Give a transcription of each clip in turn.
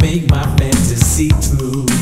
make my fantasy true.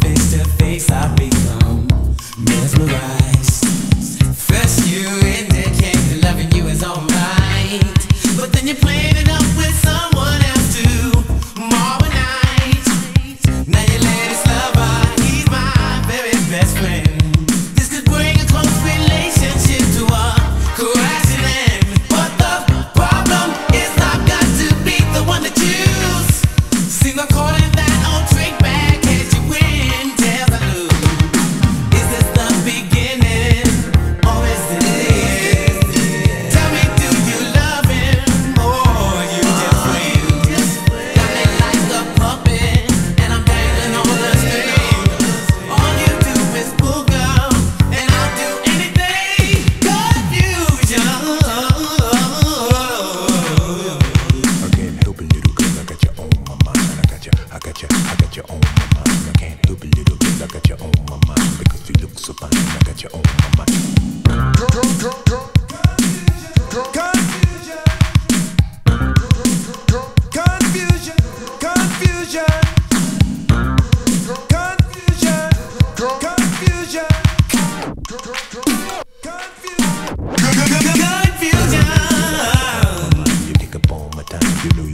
face to face I become mesmerized. First you indicate that loving you is alright, but then you're playing. own money. Confusion. Confusion. Confusion. Confusion. Confusion. Confusion. Confusion. You pick up all my time, you know